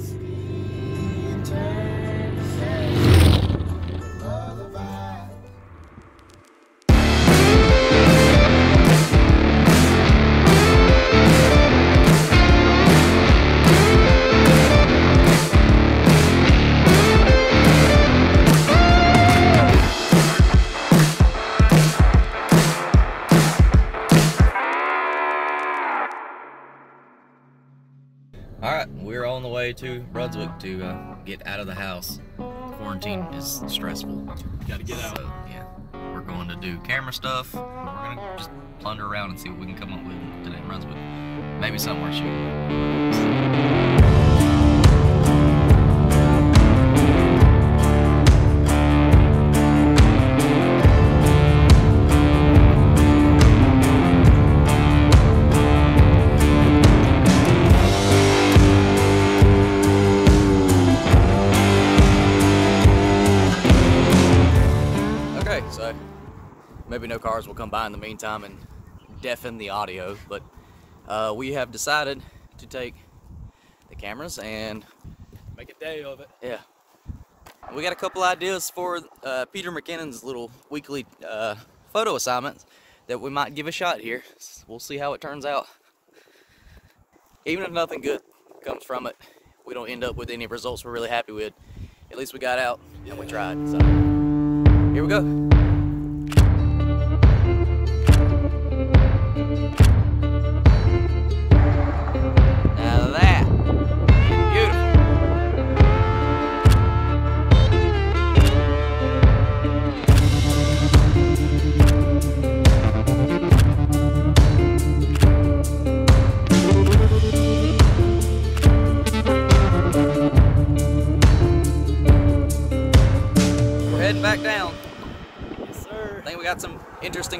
us. All to Brunswick to uh, get out of the house. Quarantine is stressful. Gotta get out. So, yeah, we're going to do camera stuff. We're gonna just plunder around and see what we can come up with today in Brunswick. Maybe somewhere shooting. So maybe no cars will come by in the meantime and deafen the audio, but uh, we have decided to take the cameras and Make a day of it. yeah, we got a couple ideas for uh, Peter McKinnon's little weekly uh, photo assignments that we might give a shot here. We'll see how it turns out. Even if nothing good comes from it, we don't end up with any results we're really happy with. At least we got out and we tried. So here we go.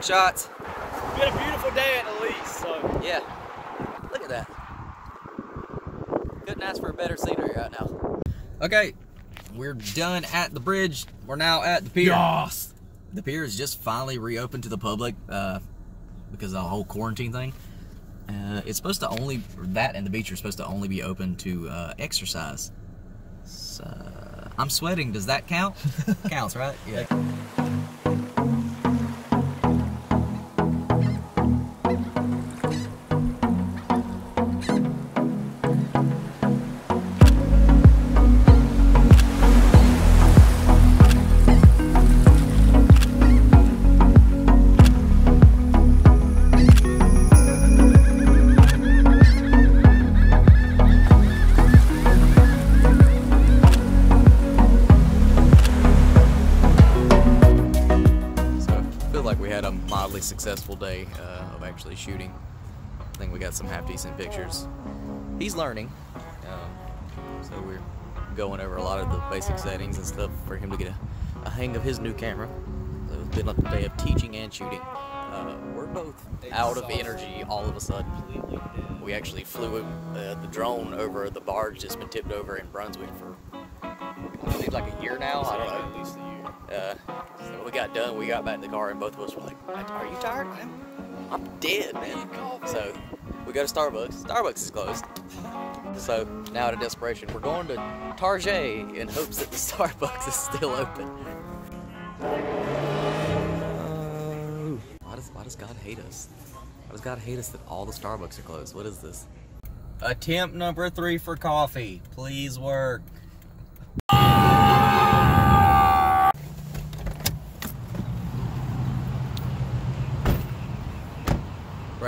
Interesting shots. We had a beautiful day at the least, so Yeah. Look at that. Couldn't ask for a better scenery right now. Okay, we're done at the bridge. We're now at the pier. Yes. The pier is just finally reopened to the public uh, because of the whole quarantine thing. Uh, it's supposed to only that and the beach are supposed to only be open to uh, exercise. So, I'm sweating. Does that count? Counts, right? Yeah. Day uh, of actually shooting. I think we got some half decent pictures. He's learning, um, so we're going over a lot of the basic settings and stuff for him to get a, a hang of his new camera. So it's been like a day of teaching and shooting. Uh, we're both out of energy all of a sudden. We actually flew uh, the drone over the barge that's been tipped over in Brunswick for like a year now. I don't know. A year. Uh, so we got done, we got back in the car, and both of us were like, Are you tired? I'm, I'm dead, man. So we go to Starbucks. Starbucks is closed. So now, out of desperation, we're going to Target in hopes that the Starbucks is still open. Why does, why does God hate us? Why does God hate us that all the Starbucks are closed? What is this? Attempt number three for coffee. Please work.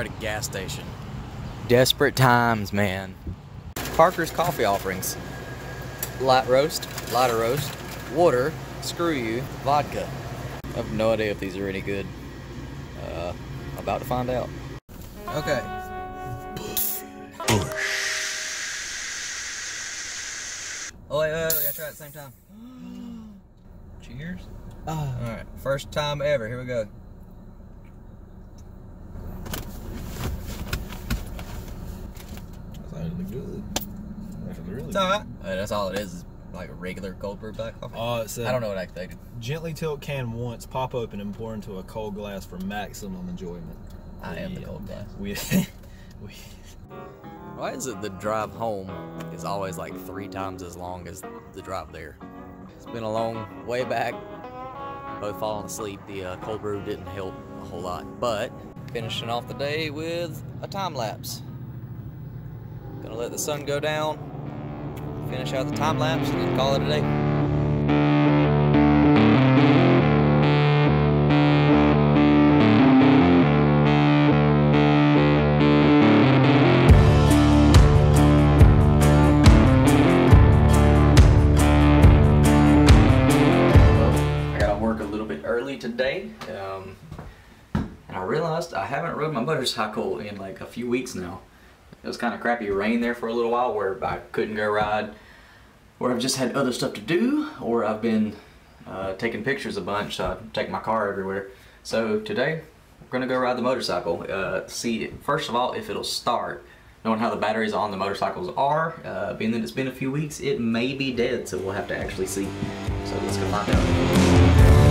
At a gas station. Desperate times, man. Parker's coffee offerings. Light roast, lighter roast, water, screw you, vodka. I have no idea if these are any good. Uh, about to find out. Okay. Oh wait, wait, wait, we gotta try it at the same time. Cheers. Alright, first time ever, here we go. That's actually good. Actually really It's alright. Uh, that's all it is, is like a regular cold brew black coffee. Oh, it said I don't know what I expected. Gently tilt can once, pop open, and pour into a cold glass for maximum enjoyment. I am the cold glass. We, we Why is it the drive home is always like three times as long as the drive there. It's been a long way back. Both falling asleep. The uh, cold brew didn't help a whole lot, but finishing off the day with a time lapse. Gonna let the sun go down, finish out the time lapse, and then call it a day. I got to work a little bit early today, um, and I realized I haven't rode my motorcycle in like a few weeks now. It was kind of crappy rain there for a little while where I couldn't go ride, or I've just had other stuff to do, or I've been uh, taking pictures a bunch, so I take my car everywhere. So today, we're gonna go ride the motorcycle, uh, see first of all if it'll start. Knowing how the batteries on the motorcycles are, uh, being that it's been a few weeks, it may be dead, so we'll have to actually see. So let's go find out.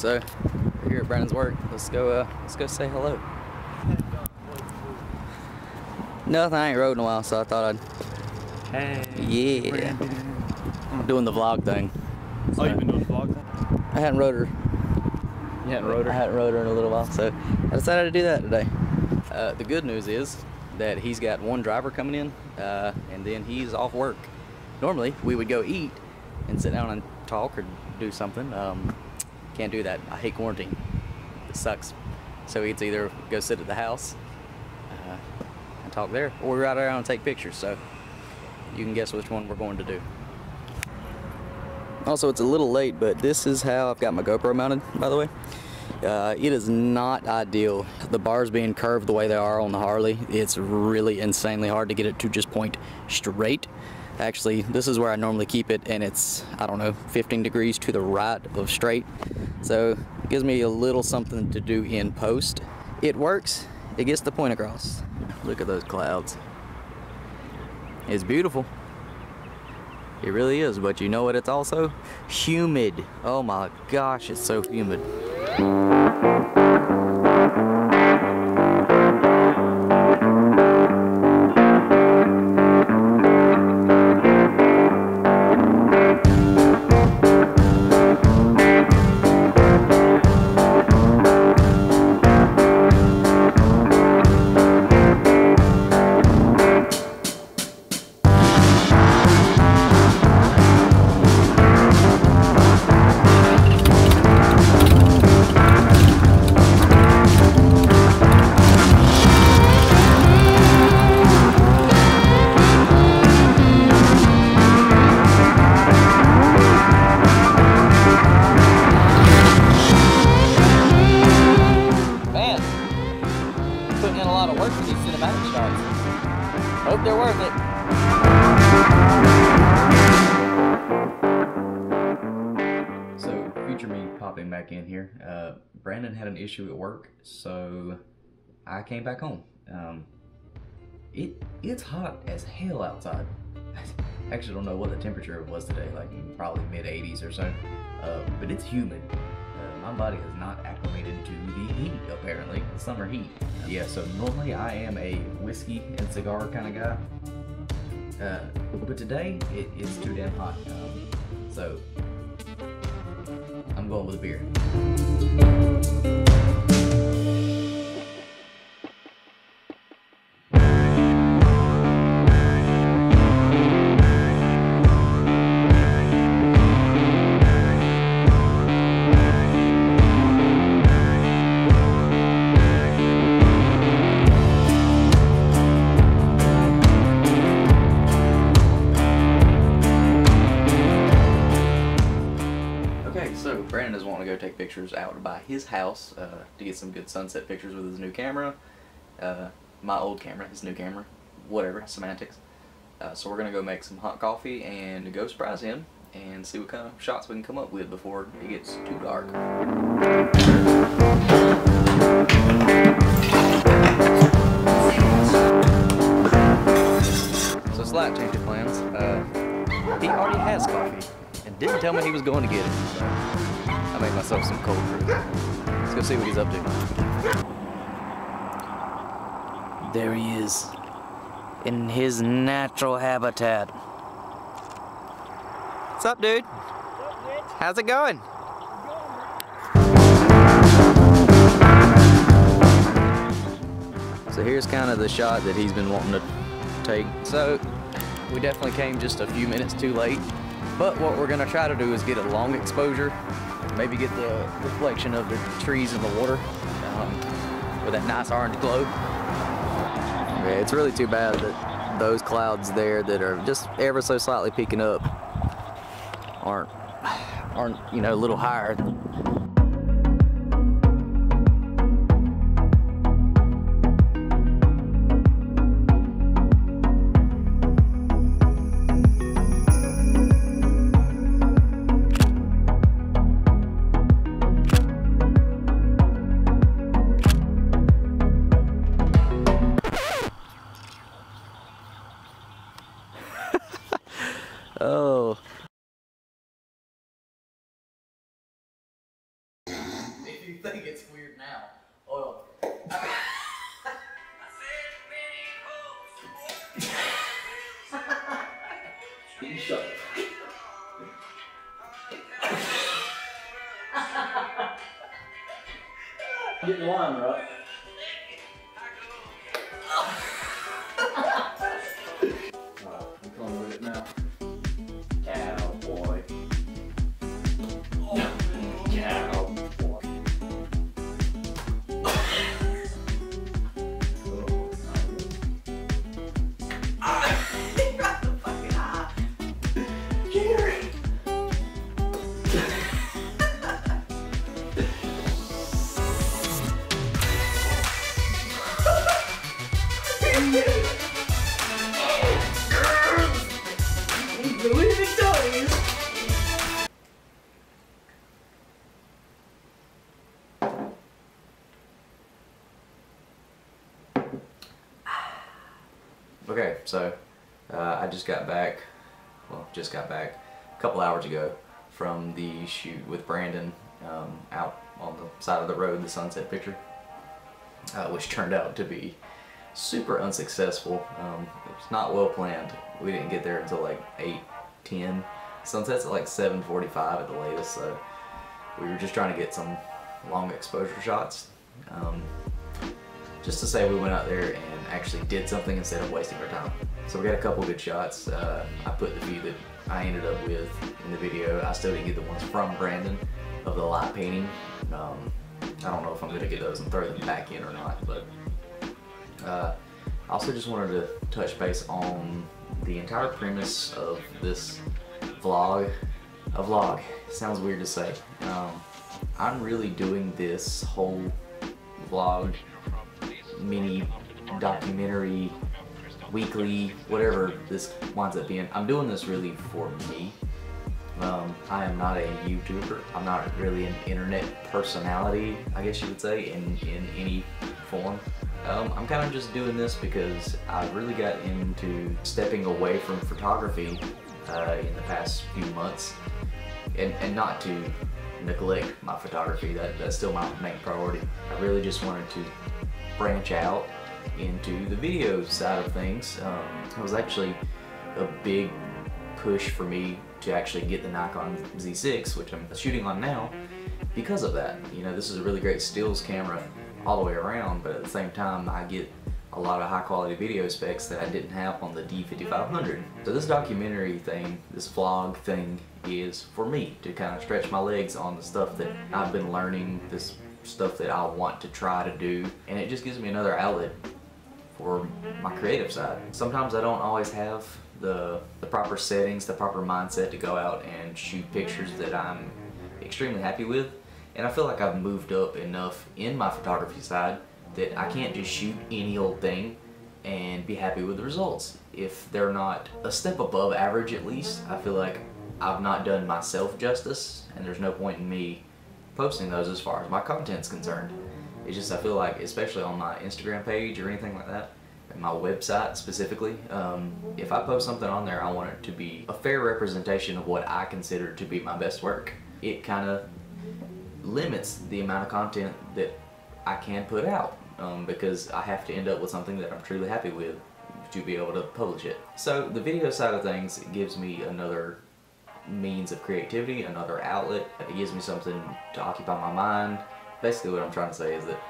So we're here at Brandon's work. Let's go. Uh, let's go say hello. Nothing. I ain't rode in a while, so I thought I'd. Hey. Yeah. I'm doing the vlog thing. Oh, you've been doing the vlog thing? I hadn't rode her. You hadn't rode I her? hadn't rode her in a little while, so I decided to do that today. Uh, the good news is that he's got one driver coming in, uh, and then he's off work. Normally, we would go eat and sit down and talk or do something. Um, can't do that. I hate quarantine. It sucks. So it's either go sit at the house uh, and talk there, or we ride around and take pictures. So you can guess which one we're going to do. Also, it's a little late, but this is how I've got my GoPro mounted, by the way. Uh, it is not ideal. The bars being curved the way they are on the Harley, it's really insanely hard to get it to just point straight. Actually, this is where I normally keep it, and it's, I don't know, 15 degrees to the right of straight. So it gives me a little something to do in post. It works, it gets the point across. Look at those clouds. It's beautiful. It really is, but you know what? It's also humid. Oh my gosh, it's so humid. Hope they're worth it. So, future me popping back in here. Uh, Brandon had an issue at work, so I came back home. Um, it it's hot as hell outside. I actually don't know what the temperature was today, like probably mid 80s or so. Uh, but it's humid. Uh, my body is not acclimated to the heat, apparently, summer heat. Yeah, so normally I am a whiskey and cigar kind of guy. Uh, but today it is too damn hot. Um, so I'm going with a beer. Pictures out by his house uh, to get some good sunset pictures with his new camera. Uh, my old camera, his new camera, whatever, semantics. Uh, so we're gonna go make some hot coffee and go surprise him and see what kind of shots we can come up with before it gets too dark. So slight change of plans. Uh, he already has coffee and didn't tell me he was going to get it. So I made myself some cold brew. Let's go see what he's up to. There he is, in his natural habitat. What's up, dude? How's it going? So here's kind of the shot that he's been wanting to take. So we definitely came just a few minutes too late. But what we're gonna try to do is get a long exposure, maybe get the reflection of the trees in the water um, with that nice orange glow. Yeah, it's really too bad that those clouds there that are just ever so slightly peeking up aren't aren't you know a little higher. Okay, so uh, I just got back, well, just got back a couple hours ago from the shoot with Brandon um, out on the side of the road, the sunset picture, uh, which turned out to be super unsuccessful. Um, it was not well planned. We didn't get there until like 8, 10. Sunset's at like 7.45 at the latest, so we were just trying to get some long exposure shots. Um, just to say we went out there and actually did something instead of wasting our time. So we got a couple good shots. Uh, I put the view that I ended up with in the video. I still didn't get the ones from Brandon of the light painting. Um, I don't know if I'm gonna get those and throw them back in or not, but uh, I also just wanted to touch base on the entire premise of this vlog. A vlog, sounds weird to say. Um, I'm really doing this whole vlog mini documentary weekly whatever this winds up being. I'm doing this really for me. Um, i am not a youtuber. I'm not really an internet personality i guess you would say in in any form. Um, i'm kind of just doing this because i really got into stepping away from photography uh, in the past few months. And, and not to neglect my photography that, that's still my main priority. I really just wanted to branch out into the video side of things. Um, it was actually a big push for me to actually get the Nikon Z6, which I'm shooting on now, because of that. You know, this is a really great stills camera all the way around, but at the same time, I get a lot of high quality video specs that I didn't have on the D5500. So this documentary thing, this vlog thing, is for me to kind of stretch my legs on the stuff that I've been learning, this stuff that I want to try to do and it just gives me another outlet for my creative side. Sometimes I don't always have the, the proper settings, the proper mindset to go out and shoot pictures that I'm extremely happy with. And I feel like I've moved up enough in my photography side that I can't just shoot any old thing and be happy with the results. If they're not a step above average at least, I feel like I've not done myself justice and there's no point in me posting those as far as my content's concerned. It's just I feel like, especially on my Instagram page or anything like that, and my website specifically, um, if I post something on there, I want it to be a fair representation of what I consider to be my best work. It kind of limits the amount of content that I can put out um, because I have to end up with something that I'm truly happy with to be able to publish it. So the video side of things gives me another means of creativity, another outlet. It gives me something to occupy my mind. Basically what I'm trying to say is that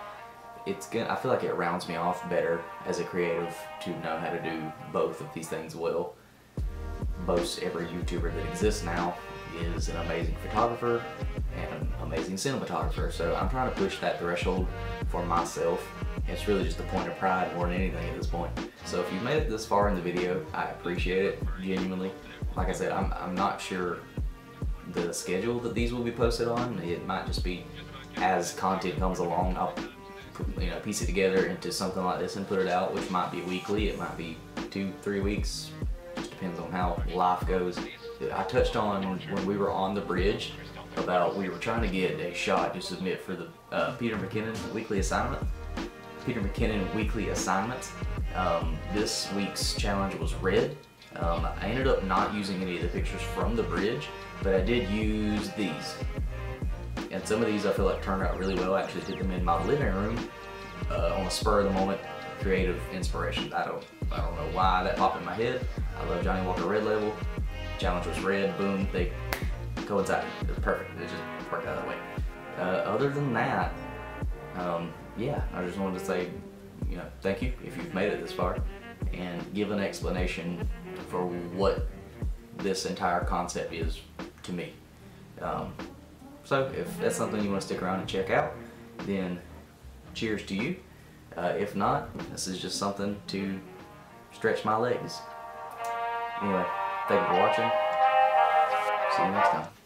it's gonna, I feel like it rounds me off better as a creative to know how to do both of these things well. Most every YouTuber that exists now is an amazing photographer and an amazing cinematographer. So I'm trying to push that threshold for myself. It's really just a point of pride more than anything at this point. So if you've made it this far in the video, I appreciate it genuinely. Like I said, I'm, I'm not sure the schedule that these will be posted on. It might just be as content comes along, I'll you know piece it together into something like this and put it out, which might be weekly, it might be two, three weeks. Just depends on how life goes. I touched on when we were on the bridge about we were trying to get a shot to submit for the uh, Peter McKinnon weekly assignment. Peter McKinnon weekly assignment. Um, this week's challenge was red. Um, I ended up not using any of the pictures from the bridge, but I did use these. And some of these I feel like turned out really well. I actually did them in my living room uh, on a spur of the moment creative inspiration. I don't, I don't know why that popped in my head. I love Johnnie Walker Red Label. Challenge was red, boom, they coincided. Was perfect. It just worked out that way. Uh, other than that, um, yeah, I just wanted to say, you know, thank you if you've made it this far and give an explanation for what this entire concept is to me. Um, so if that's something you want to stick around and check out, then cheers to you. Uh, if not, this is just something to stretch my legs. Anyway, thank you for watching. See you next time.